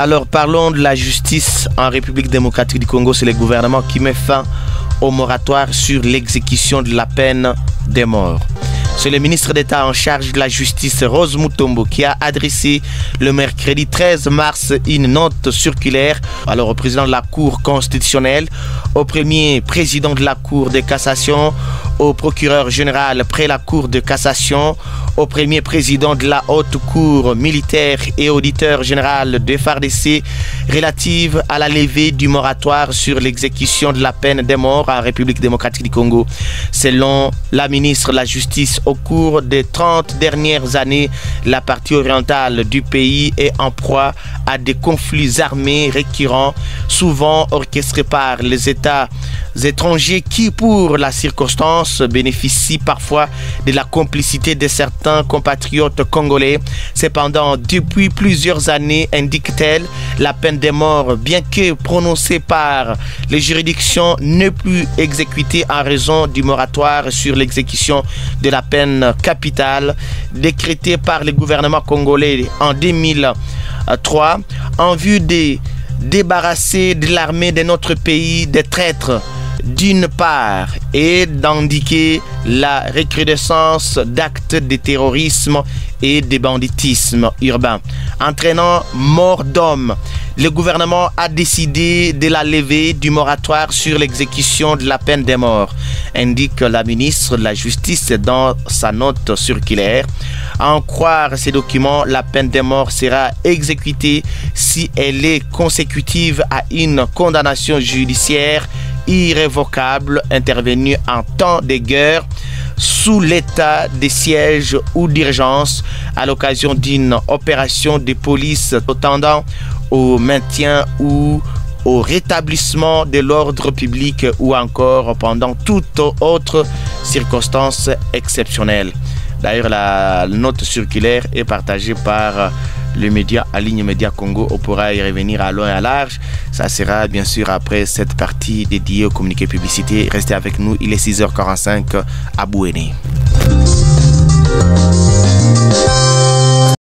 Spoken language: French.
Alors parlons de la justice en République démocratique du Congo. C'est le gouvernement qui met fin au moratoire sur l'exécution de la peine des morts. C'est le ministre d'État en charge de la justice, Rose Mutombo, qui a adressé le mercredi 13 mars une note circulaire alors au président de la Cour constitutionnelle, au premier président de la Cour de cassation, au procureur général près la Cour de cassation, au premier président de la Haute Cour militaire et auditeur général de FARDC relative à la levée du moratoire sur l'exécution de la peine des morts en République démocratique du Congo. Selon la ministre de la Justice, au cours des 30 dernières années, la partie orientale du pays est en proie à des conflits armés récurrents, souvent orchestrés par les États étrangers qui, pour la circonstance, bénéficient parfois de la complicité de certains compatriotes congolais. Cependant, depuis plusieurs années, indique-t-elle, la peine de mort, bien que prononcée par les juridictions, n'est plus exécutée en raison du moratoire sur l'exécution de la peine capitale décrétée par le gouvernement congolais en 2003 en vue de débarrasser de l'armée de notre pays des traîtres d'une part et d'indiquer la recrudescence d'actes de terrorisme et de banditisme urbain, entraînant mort d'hommes. Le gouvernement a décidé de la levée du moratoire sur l'exécution de la peine de mort, indique la ministre de la Justice dans sa note circulaire. En croire ces documents, la peine de mort sera exécutée si elle est consécutive à une condamnation judiciaire irrévocable intervenue en temps de guerre sous l'état de siège ou d'urgence à l'occasion d'une opération de police tendant au maintien ou au rétablissement de l'ordre public ou encore pendant toute autre circonstance exceptionnelle. D'ailleurs, la note circulaire est partagée par le média à ligne Média Congo. On pourra y revenir à long et à large. Ça sera bien sûr après cette partie dédiée au communiqué publicité. Restez avec nous, il est 6h45 à Bouéné.